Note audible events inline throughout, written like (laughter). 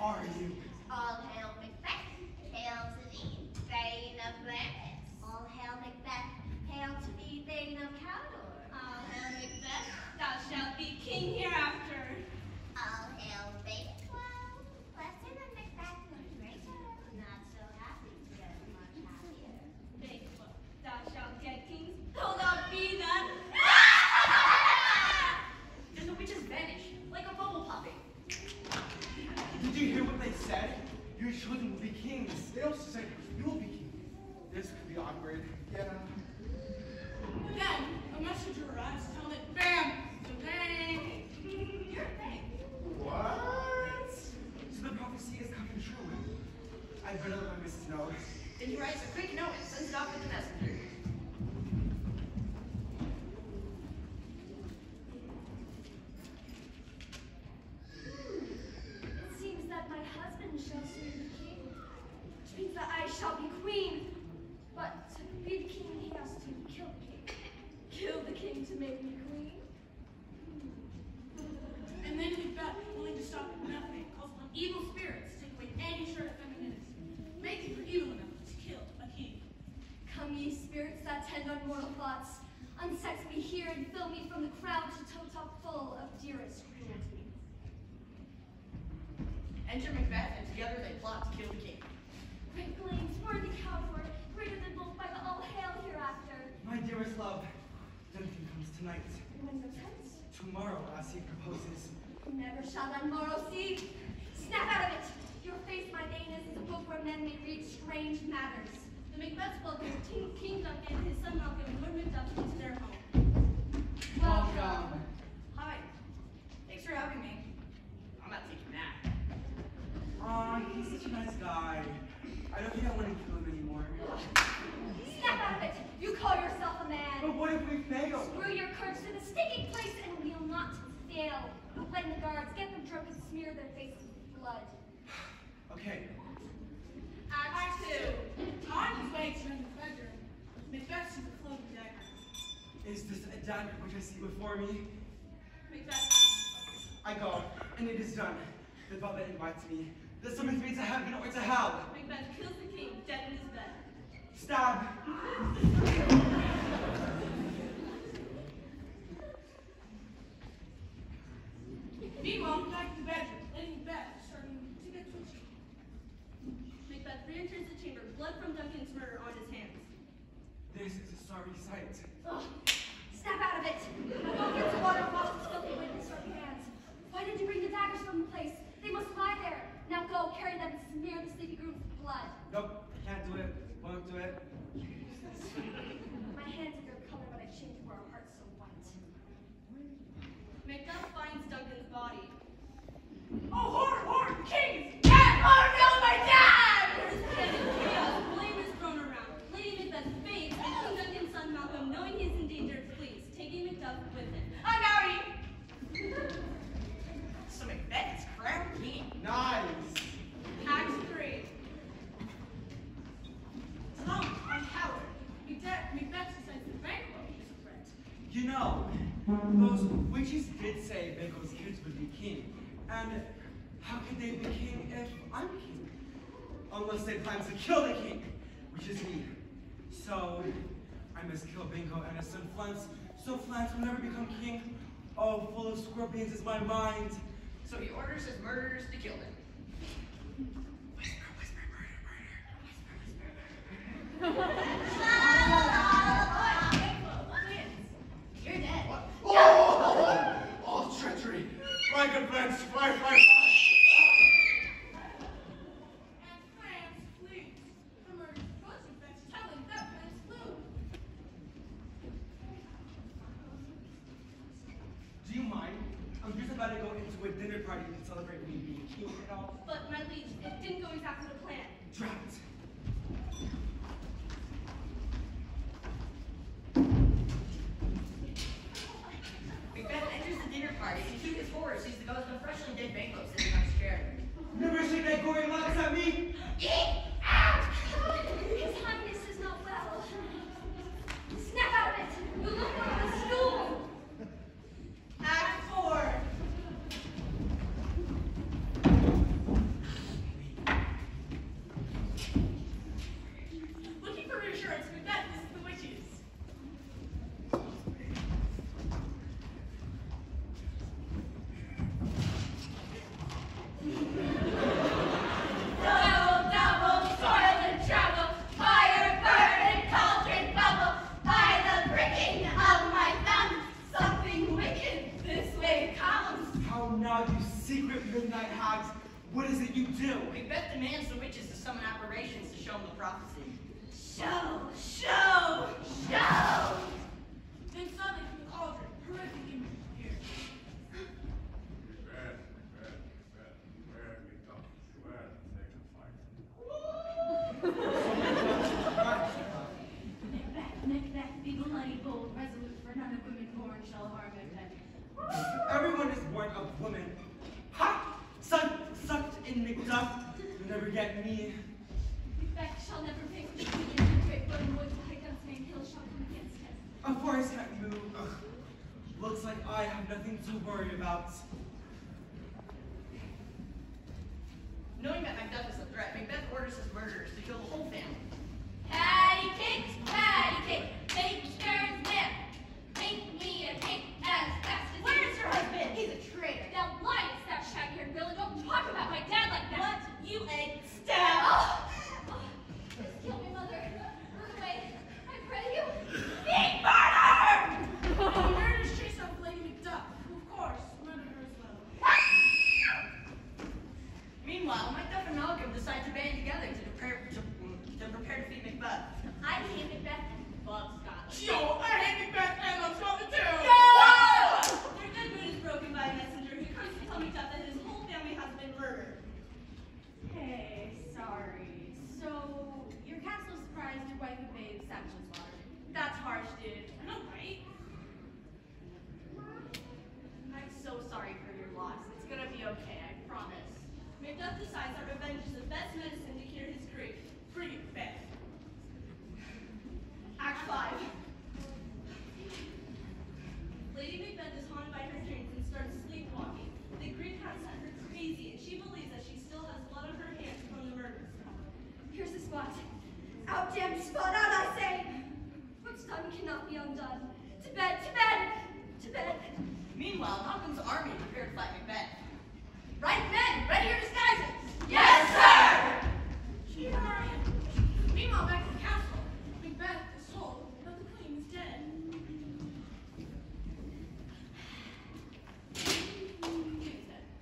are you? All hail Macbeth, hail to thee, Thane of Lambeth. All hail Macbeth, hail to thee, Thane of Cawdor. All hail Macbeth, thou shalt be king hereafter. All hail Banquo, lesser than Macbeth, but greater. Not so happy, yet much happier. Banquo, thou shalt get kings, though thou be none. And the witches vanish like a bubble popping. Did you hear what they said? Your children will be kings. They also said you will be king. This could be awkward. Yeah. Then a messenger arrives telling it, bam, the bang. You're a thing. What? So the prophecy is coming true. I better let my missus know. Then he writes a quick note and sends it off with the messenger. It seems that my husband shall soon be king, which means that I shall be queen. But to be the king, he has to kill the king. Kill the king to make me queen. And then Macbeth, willing to stop at nothing, calls upon evil spirits to take away any shred of femininity, making her evil enough to kill a king. Come, ye spirits that tend on mortal thoughts, unsex me here and fill me from the crown to toe top full of dearest cruelty. Enter Macbeth, and together they plot to kill the king. Great Glamis, worthy Cawdor, greater than both by the all hail hereafter. My dearest love, Duncan comes tonight. When the tense, Tomorrow, as he proposes. never shall that morrow see. Snap out of it! Your face, my thane, is a book where men may read strange matters. The Macbeths welcome King, King Duncan and his son Malcolm and When the guards get them drunk and smear their faces with blood. (sighs) Okay, Act two. On his way to enter the bedroom, Macbeth sees a floating dagger. is this a dagger which I see before me? Macbeth. I go, and it is done. The butler invites me. The summons me to heaven or to hell. Macbeth kills the king, dead in his bed. Stab. (laughs) Meanwhile, back in the bedroom, Lady Macbeth is starting to get twitchy. Macbeth re-enters the chamber, blood from Duncan's murder on his hands. This is a sorry sight. Ugh. Snap out of it! Go get the water and wash the filthy witness from your hands. Why did you bring the daggers from the place? They must lie there. Now go, carry them and smear the sleepy groom with blood. Nope, I can't do it. Won't do it. My hands are your color, but I changed where our hearts so white. Macduff finds Duncan's body. Oh, horror, horror, the king is dead! Oh no, my dad! There is panic, chaos, blame is thrown around. Lady Macbeth fades, and King Duncan's son Malcolm, knowing he is in danger, flees, taking Macduff with him. I'm outie! So Macbeth is crowned king. Nice. Act three. Tom, I'm coward. Macbeth, Macbeth decides that Banquo is a threat. You know, witches did say Banquo's kids would be king. And how could they be king if I'm king? Unless they plan to kill the king, which is me. So, I must kill Banquo and his son Fleance, so Fleance will never become king. Oh, full of scorpions is my mind. So he orders his murderers to kill him. Whisper, whisper, murder, murder. You're (laughs) dead. Oh! All treachery! My good friends, fly, fly, fly! And France flees. The murdered was Macbeth's telling that France flew. Do you mind? I'm just about to a dinner party to celebrate me being king and all. But my liege, it didn't go exactly to plan. Drop it. Macbeth enters the dinner party, and to his horror sees the ghost of a freshly dead Banquo sitting on his chair. Never shake that gory locks at me! His Highness is not well. Snap out of it! You look like a stool! What is it you do? Macbeth demands the witches to summon aberrations to show him the prophecy. Show, show, show! Then suddenly from the cauldron, horrific images appeared. Macbeth, Macbeth, Macbeth, where have we come? Where the sacrifice? Macbeth, Macbeth, be bloody bold, resolute, for none of women born shall harm Macbeth. Everyone is born of woman. Ha! Sucked, sucked in Macduff. You'll never get shall never pick the queen in the great Birnam woods of high Dunsinane Hill shall come against him. A forest can't move. Ugh. Looks like I have nothing to worry about. Knowing that Macduff is a threat, Macbeth orders his murderers to kill the whole family. Patty patty cake, bake turns there. Make me a cake as fast as Where's your husband? He's a traitor. Now lie, that shag-haired villain. Don't talk about my dad like that. What? You egg stab! Oh, oh, just kill me, mother. Run away. I pray you. Be murdered! And the murderers chased off Lady Macduff, who of course murdered her as well. Meanwhile, Macduff and Malcolm decide to band together to prepare to, to prepare to defeat Macbeth. I hate Macbeth and love Scotland. Yo, I hate Macbeth and I'm Scotland too! Their good mood is broken by a messenger who comes to tell Macduff that his whole family has been murdered. Hey, sorry. So, your castle surprised your wife and babe savagely slaughtered. That's harsh, dude. I know, right? I'm so sorry for your loss. It's gonna be okay, I promise. Macduff decides that revenge is the best medicine to cure his grief. Bring it back. Act 5. Lady Macbeth is haunted by her dreams and starts sleepwalking. The grief has sent her crazy, and she believes that she still has blood on her hands from the murders. Here's the spot. Out, damn spot, out, I say! What's done cannot be undone. To bed, to bed, to bed. Meanwhile, Malcolm's army prepared to fight Macbeth. Right men, ready your disguises! Yes, sir! She. Meanwhile, back at the castle, Macbeth is told that the queen is dead.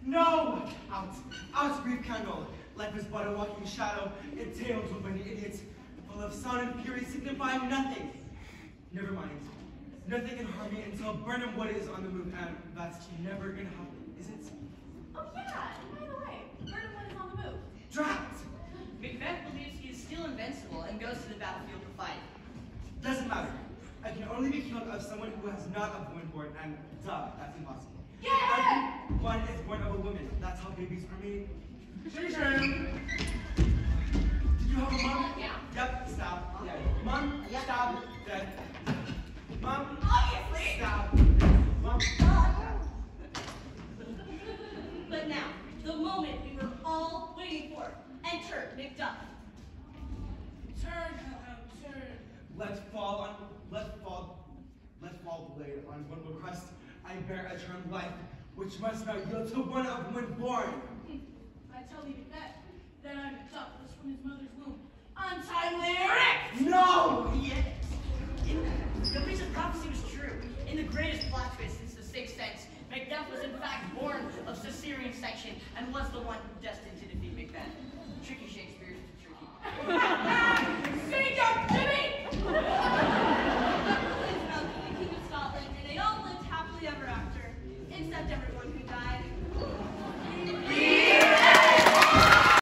No! Out! Out, grief candle! Life is but a walking shadow, it tails with many idiots, full of sun and fury signifying nothing. Never mind. Nothing can harm me until Birnam Wood is on the move, and that's never gonna happen, is it? Oh yeah, and by the way, Burnham is on the move. Drat! Macbeth believes he is still invincible and goes to the battlefield to fight. Doesn't matter. I can only be killed of someone who has not a woman born, and duh, that's impossible. Yeah! Everyone is born of a woman. That's how babies are made. Children! Did you have a mom? Let fall blade on one crest. I bear eternal life, which must not yield to one of woman born. (laughs) I tell thee Macbeth that I'm was from his mother's womb. Untimely erect! No! Yes. In, the recent prophecy was true. In the greatest plot twist since The Sixth Sense, Macduff was in fact born of Caesarean section and was the one destined to defeat Macbeth. Tricky